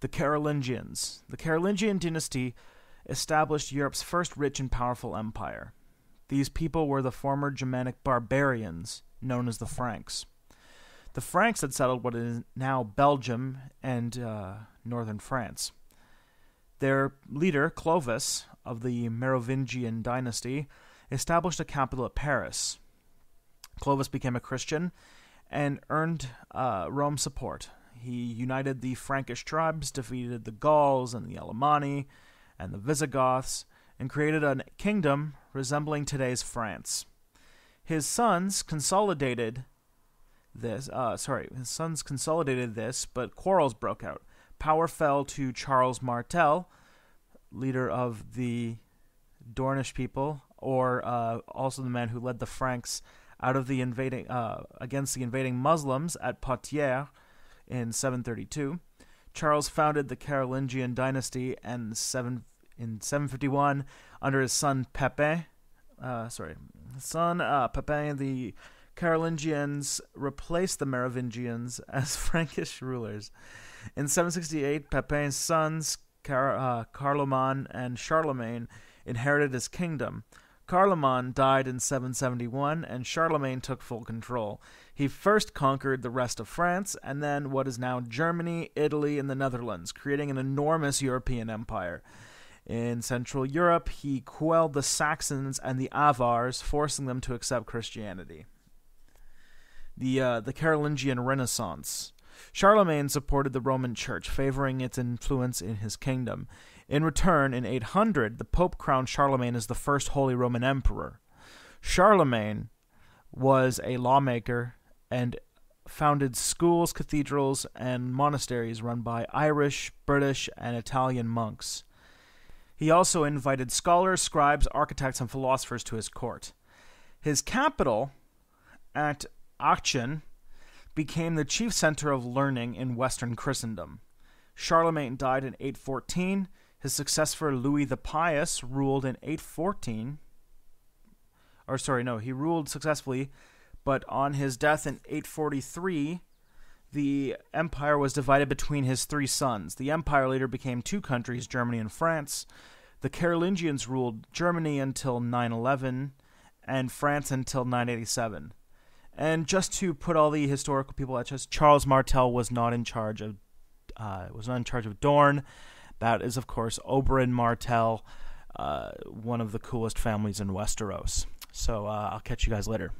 The Carolingians. The Carolingian dynasty established Europe's first rich and powerful empire. These people were the former Germanic barbarians known as the Franks. The Franks had settled what is now Belgium and uh, northern France. Their leader, Clovis, of the Merovingian dynasty, established a capital at Paris. Clovis became a Christian and earned uh, Rome's support. He united the Frankish tribes, defeated the Gauls and the Alemanni and the Visigoths, and created a kingdom resembling today's France. His sons consolidated this. Uh, sorry, his sons consolidated this, but quarrels broke out. Power fell to Charles Martel, leader of the Dornish people, or uh, also the man who led the Franks out of the invading uh, against the invading Muslims at Poitiers in 732. Charles founded the Carolingian dynasty and seven in 751 under his son Pepe. Uh, sorry, son uh. The Carolingians replaced the Merovingians as Frankish rulers. In 768, Pepin's sons Car- uh, Carloman and Charlemagne inherited his kingdom. Carloman died in 771, and Charlemagne took full control. He first conquered the rest of France, and then what is now Germany, Italy, and the Netherlands, creating an enormous European empire. In Central Europe, he quelled the Saxons and the Avars, forcing them to accept Christianity. The, uh, the Carolingian Renaissance. Charlemagne supported the Roman Church, favoring its influence in his kingdom. In return, in 800, the Pope crowned Charlemagne as the first Holy Roman Emperor. Charlemagne was a lawmaker and founded schools, cathedrals, and monasteries run by Irish, British, and Italian monks. He also invited scholars, scribes, architects, and philosophers to his court. His capital at Aachen became the chief center of learning in Western Christendom. Charlemagne died in 814. His successor Louis the Pious ruled in 814. Or sorry, no, he ruled successfully, but on his death in 843, the empire was divided between his three sons. The empire later became two countries, Germany and France. The Carolingians ruled Germany until 911 and France until 987. And just to put all the historical people at rest, Charles Martel was not in charge of uh, was not in charge of Dorne. That is, of course, Oberyn Martell, uh, one of the coolest families in Westeros. So uh, I'll catch you guys later.